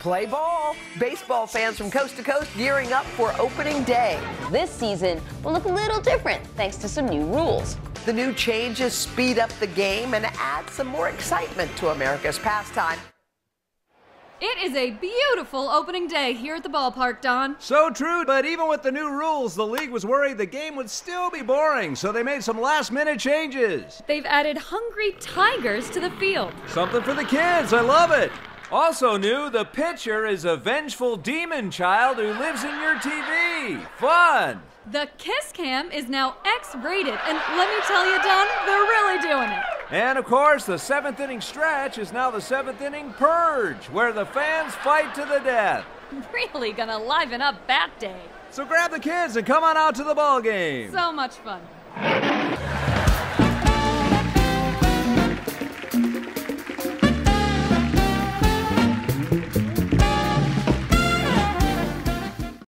Play ball. Baseball fans from coast to coast gearing up for opening day. This season will look a little different thanks to some new rules. The new changes speed up the game and add some more excitement to America's pastime. It is a beautiful opening day here at the ballpark, Don. So true, but even with the new rules, the league was worried the game would still be boring, so they made some last minute changes. They've added hungry tigers to the field. Something for the kids, I love it. Also new, the pitcher is a vengeful demon child who lives in your TV. Fun! The Kiss Cam is now X rated, and let me tell you, Don, they're really doing it. And of course, the seventh inning stretch is now the seventh inning purge, where the fans fight to the death. Really gonna liven up Bat Day. So grab the kids and come on out to the ball game. So much fun.